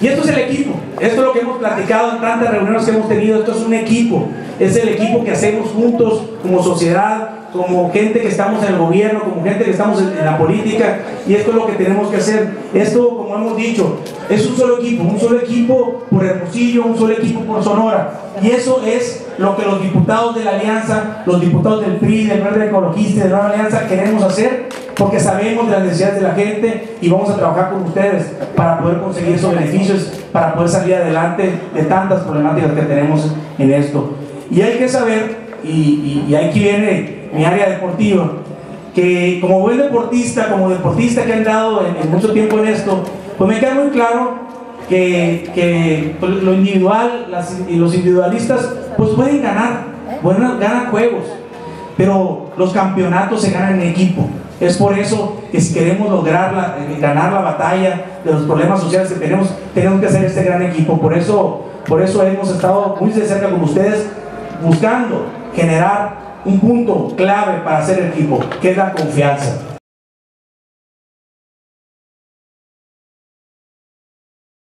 Y esto es el equipo, esto es lo que hemos platicado en tantas reuniones que hemos tenido, esto es un equipo, es el equipo que hacemos juntos como sociedad, como gente que estamos en el gobierno, como gente que estamos en, la política, y esto es lo que tenemos que hacer. Esto, como hemos dicho, es un solo equipo, un solo equipo por Hermosillo, un solo equipo por Sonora. Y eso es lo que los diputados de la Alianza, los diputados del PRI, del Verde Ecologista de la Alianza queremos hacer, porque sabemos de las necesidades de la gente y vamos a trabajar con ustedes para poder conseguir esos beneficios, para poder salir adelante de tantas problemáticas que tenemos en esto. Y hay que saber, y, y, aquí viene mi área deportiva, que como buen deportista, como deportista que ha andado en, mucho tiempo en esto, pues me queda muy claro que, que pues, lo individual y los individualistas pues pueden ganar, bueno, ganan juegos, pero los campeonatos se ganan en equipo. Es por eso que si queremos lograr eh, ganar la batalla de los problemas sociales que tenemos, tenemos que hacer este gran equipo. Por eso, por eso hemos estado muy de cerca con ustedes buscando generar un punto clave para hacer equipo, que es la confianza.